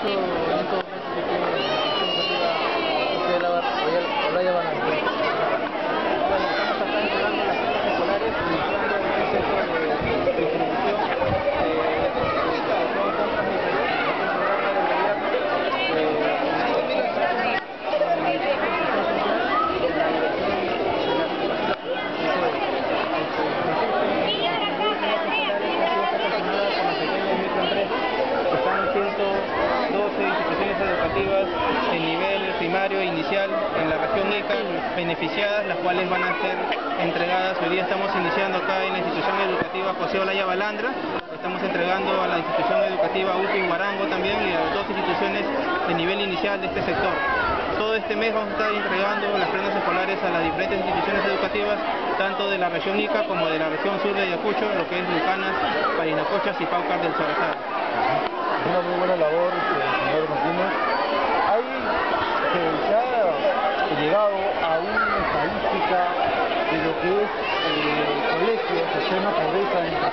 hecho en estos meses que tiene la la Raya Banana? Bueno, estamos acá entregando las prendas escolares, iniciando el proceso de distribución de son compras de interior, es un programa del gobierno Están 112 instituciones educativas de nivel primario e inicial en la región Ica beneficiadas, las cuales van a ser entregadas. Hoy día estamos iniciando acá en la institución educativa José Olaya Balandra. Estamos entregando a la institución educativa UPI Guarango también y a dos instituciones de nivel inicial de este sector. Todo este mes vamos a estar entregando las prendas escolares a las diferentes instituciones educativas, tanto de la región Ica como de la región sur de Ayacucho, lo que es Lucanas, Parinacochas y Paucar del Salazar. Una muy buena labor, este, señor Martínez. Hay, se, se ha llegado a una estadística de lo que es el colegio, el sistema pobreza en la